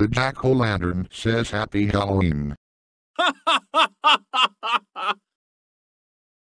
The jack-o'-lantern says happy Halloween.